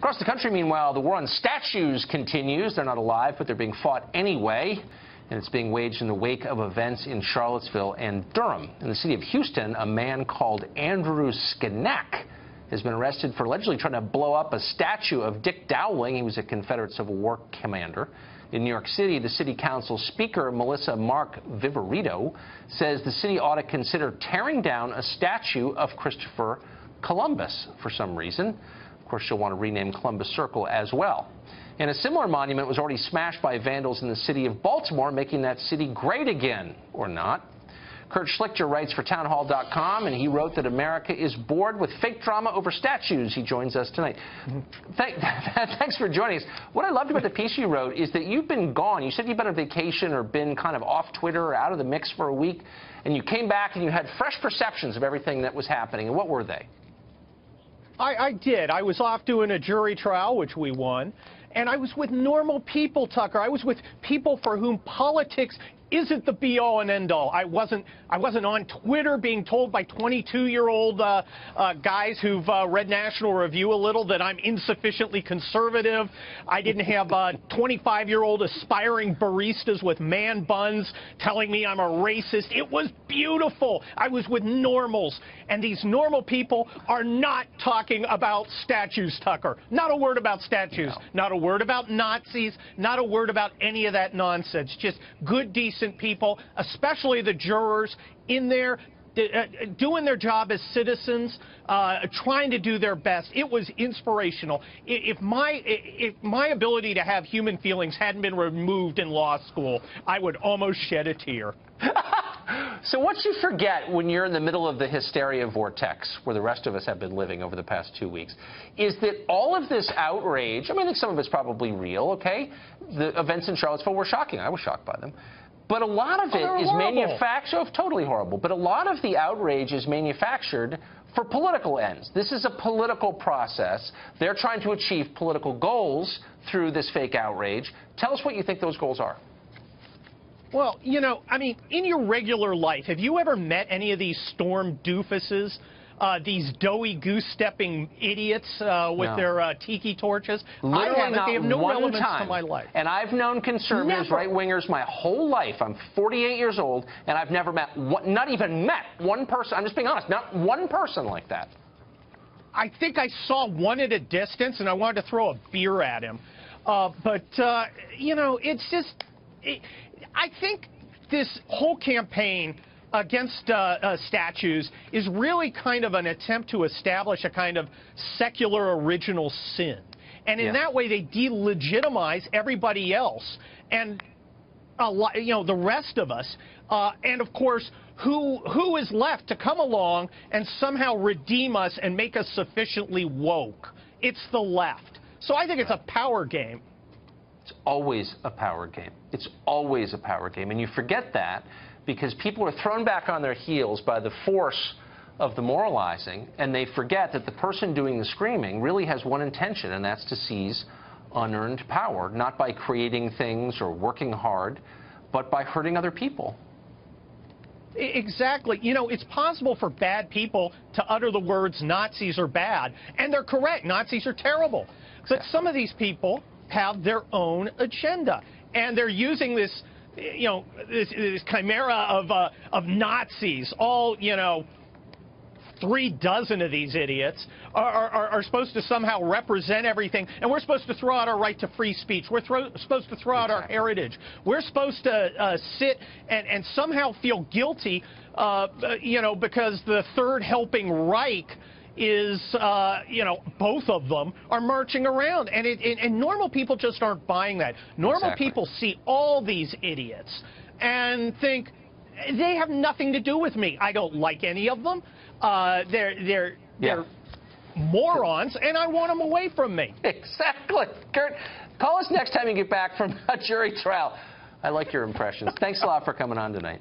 Across the country, meanwhile, the war on statues continues. They're not alive, but they're being fought anyway. And it's being waged in the wake of events in Charlottesville and Durham. In the city of Houston, a man called Andrew Schneck has been arrested for allegedly trying to blow up a statue of Dick Dowling. He was a Confederate Civil War commander. In New York City, the city council speaker, Melissa Mark Viverito, says the city ought to consider tearing down a statue of Christopher Columbus for some reason course, she'll want to rename Columbus Circle as well. And a similar monument was already smashed by vandals in the city of Baltimore, making that city great again, or not. Kurt Schlichter writes for townhall.com, and he wrote that America is bored with fake drama over statues. He joins us tonight. Mm-hmm. Thank, thanks for joining us. What I loved about the piece you wrote is that you've been gone. You said you've been on vacation or been kind of off Twitter or out of the mix for a week, and you came back and you had fresh perceptions of everything that was happening. And what were they? I, I did. I was off doing a jury trial, which we won. And I was with normal people, Tucker. I was with people for whom politics isn't the be all and end all. I wasn't I wasn't on Twitter being told by 22 year old uh, uh, guys who've uh, read National Review a little that I'm insufficiently conservative. I didn't have 25 year old aspiring baristas with man buns telling me I'm a racist. It was beautiful. I was with normals, and these normal people are not talking about statues, Tucker. Not a word about statues. No. Not a word about Nazis. Not a word about any of that nonsense. Just good, decent people, especially the jurors in there uh, doing their job as citizens, uh, trying to do their best. It was inspirational. If my if my ability to have human feelings hadn't been removed in law school, I would almost shed a tear. so what you forget when you're in the middle of the hysteria vortex, where the rest of us have been living over the past two weeks, is that all of this outrage, I mean, I think some of it's probably real, okay? The events in Charlottesville were shocking. I was shocked by them. But a lot of it is manufactured, oh, totally horrible. But a lot of the outrage is manufactured for political ends. This is a political process. They're trying to achieve political goals through this fake outrage. Tell us what you think those goals are. Well, you know, I mean, in your regular life, have you ever met any of these storm doofuses uh, these doughy goose-stepping idiots uh, with no. their uh, tiki torches. Literally I haven't. Not they have no one relevance time. to my life. And I've known conservatives, right-wingers, my whole life. I'm 48 years old, and I've never met, one, not even met one person. I'm just being honest, not one person like that. I think I saw one at a distance, and I wanted to throw a beer at him. Uh, but, uh, you know, it's just, it, I think this whole campaign against uh, uh, statues is really kind of an attempt to establish a kind of secular original sin. And in yeah. that way, they delegitimize everybody else and a lot, you know, the rest of us. Uh, and of course, who who is left to come along and somehow redeem us and make us sufficiently woke? It's the left. So I think it's a power game. It's always a power game. It's always a power game. And you forget that because people are thrown back on their heels by the force of the moralizing, and they forget that the person doing the screaming really has one intention, and that's to seize unearned power, not by creating things or working hard, but by hurting other people. Exactly. You know, it's possible for bad people to utter the words Nazis are bad, and they're correct. Nazis are terrible. But some of these people have their own agenda, and they're using this you know, this, this chimera of, uh, of Nazis, all, you know, three dozen of these idiots are, are, are, supposed to somehow represent everything, and we're supposed to throw out our right to free speech. We're supposed to throw out our heritage. We're supposed to uh, sit and, and somehow feel guilty, uh, you know, because the third helping Reich is, uh, you know, both of them are marching around. And, it, it, and normal people just aren't buying that. Normal exactly. people see all these idiots and think, they have nothing to do with me. I don't like any of them. Uh, they're, they're, yeah. they're morons, and I want them away from me. Exactly. Kurt, call us next time you get back from a jury trial. I like your impressions. Thanks a lot for coming on tonight.